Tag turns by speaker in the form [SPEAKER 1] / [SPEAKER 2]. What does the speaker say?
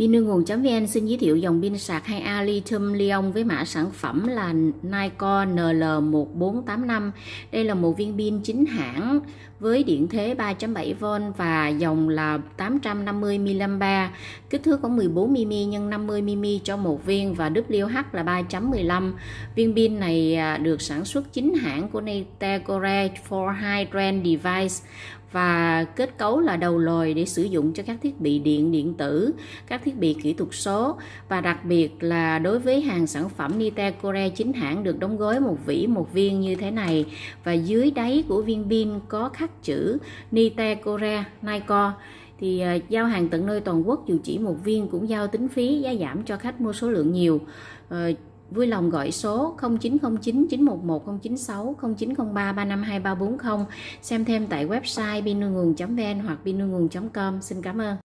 [SPEAKER 1] Pin nương nguồn.vn xin giới thiệu dòng pin sạc 2A lithium ion với mã sản phẩm là Nikon NL1485. Đây là một viên pin chính hãng với điện thế 3.7V và dòng là 850 mAh, kích thước có 14 mm x 50 mm cho một viên và WH là 3.15. Viên pin này à, được sản xuất chính hãng của Nitecore for High Trend Device và kết cấu là đầu lồi để sử dụng cho các thiết bị điện điện tử, các thiết thiết bị kỹ thuật số và đặc biệt là đối với hàng sản phẩm Nitecore chính hãng được đóng gói một vỉ một viên như thế này. Và dưới đáy của viên pin có khắc chữ Nitecore Nico. Thì à, giao hàng tận nơi toàn quốc, dù chỉ một viên cũng giao tính phí giá giảm cho khách mua số lượng nhiều. Ờ, vui lòng gọi số 0909 911 096 0903 352 340 xem thêm tại website binunguồn.vn hoặc binunguồn.com xin cảm ơn.